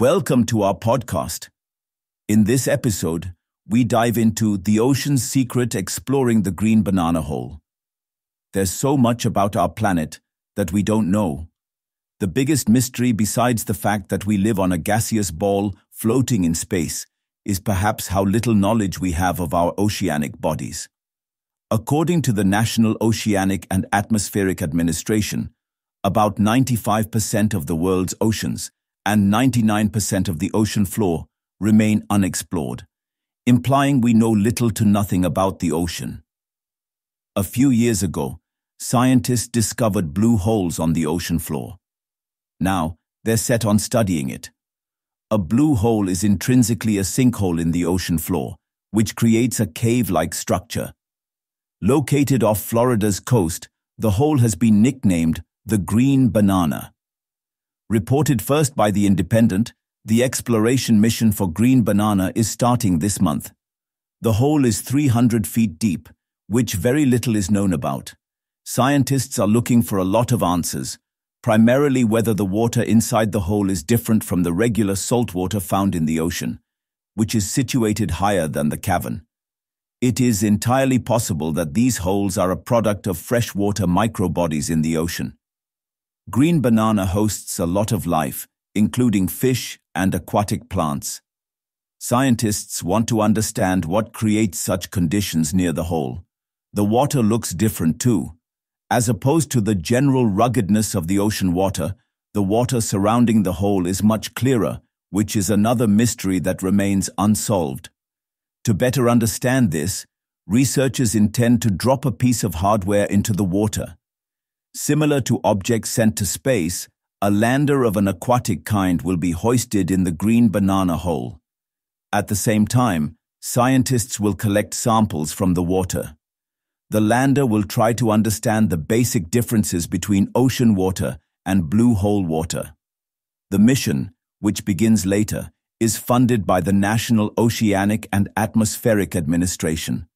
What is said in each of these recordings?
Welcome to our podcast. In this episode, we dive into The Ocean's Secret Exploring the Green Banana Hole. There's so much about our planet that we don't know. The biggest mystery, besides the fact that we live on a gaseous ball floating in space, is perhaps how little knowledge we have of our oceanic bodies. According to the National Oceanic and Atmospheric Administration, about 95% of the world's oceans and 99% of the ocean floor remain unexplored, implying we know little to nothing about the ocean. A few years ago, scientists discovered blue holes on the ocean floor. Now, they're set on studying it. A blue hole is intrinsically a sinkhole in the ocean floor, which creates a cave-like structure. Located off Florida's coast, the hole has been nicknamed the Green Banana. Reported first by The Independent, the exploration mission for Green Banana is starting this month. The hole is 300 feet deep, which very little is known about. Scientists are looking for a lot of answers, primarily whether the water inside the hole is different from the regular salt water found in the ocean, which is situated higher than the cavern. It is entirely possible that these holes are a product of freshwater microbodies in the ocean. Green banana hosts a lot of life, including fish and aquatic plants. Scientists want to understand what creates such conditions near the hole. The water looks different too. As opposed to the general ruggedness of the ocean water, the water surrounding the hole is much clearer, which is another mystery that remains unsolved. To better understand this, researchers intend to drop a piece of hardware into the water. Similar to objects sent to space, a lander of an aquatic kind will be hoisted in the green banana hole. At the same time, scientists will collect samples from the water. The lander will try to understand the basic differences between ocean water and blue hole water. The mission, which begins later, is funded by the National Oceanic and Atmospheric Administration.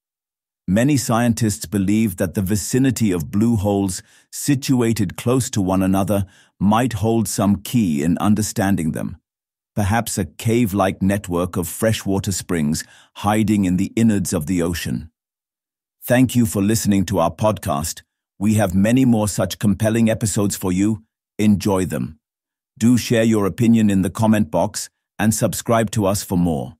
Many scientists believe that the vicinity of blue holes situated close to one another might hold some key in understanding them, perhaps a cave-like network of freshwater springs hiding in the innards of the ocean. Thank you for listening to our podcast. We have many more such compelling episodes for you. Enjoy them. Do share your opinion in the comment box and subscribe to us for more.